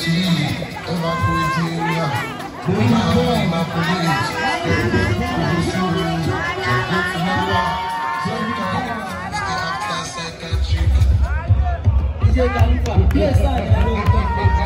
chilili evakuetinga Yes, I know.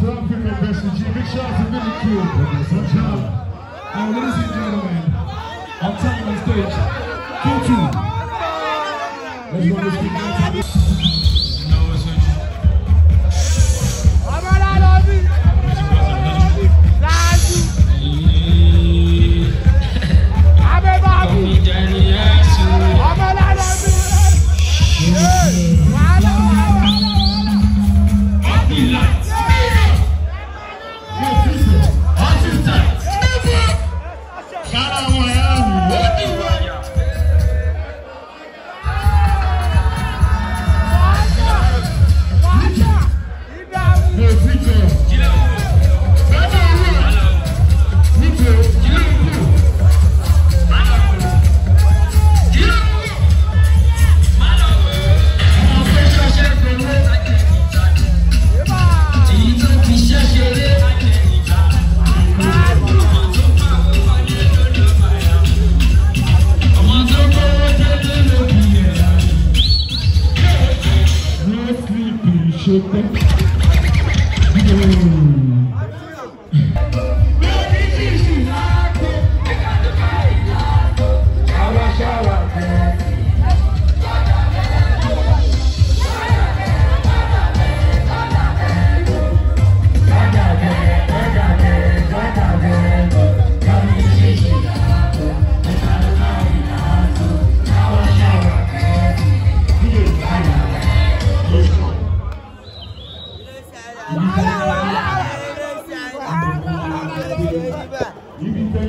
out to African Refugee. Big shout out to Billy Q. Watch out. Now, ladies and gentlemen, I'm telling on stage, Q2. Let's run this big out to this. Hey! Light! Yeah.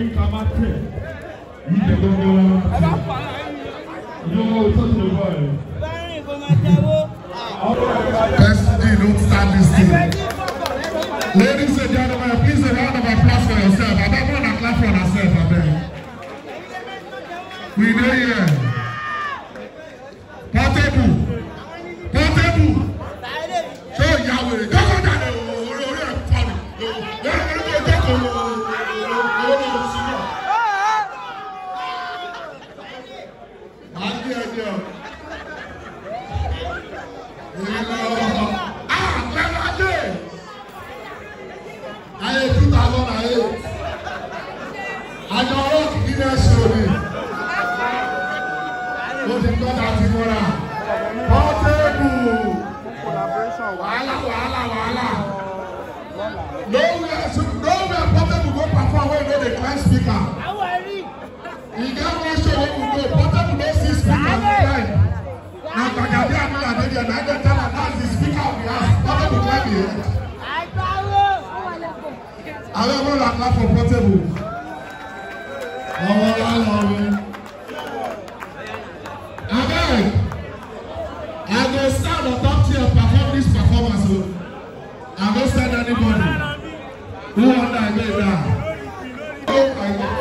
ní ká má don't start this thing. Ladies and gentlemen, please round of applause for yourself. I don't want to clap for ourselves, I We know here. Portable. Portable. Show Don't go down there. Don't go down there. thousand and eight àjọ rock guinness òní ó ti gbọ́ láti mọ́ra pọ́tẹ́ẹ̀bù wàhálà wàhálà wàhálà nowhere so nowhere pọ́tẹ́ẹ̀bù go perform wey no dey climb speaker e get one show wey we go pọ́tẹ́ẹ̀bù no see speaker for time na gbàgàdé àbúrò àbẹ̀bí ẹ̀ náà ẹ̀ tẹ́lẹ̀ that's the speaker we ask pọ́tẹ́ẹ̀bù climb the head. Àwọn ọmọ náà ká fọ pọ́tẹ́bù. Ọmọ náà lọ rí. Amen. I go stand on top tier perform this performance o. I no send anybody. Who wan die, go die. Oh my God.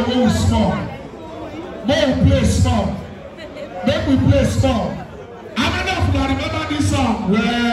play wey we small make we play small Then we play small and enough na remember this song well.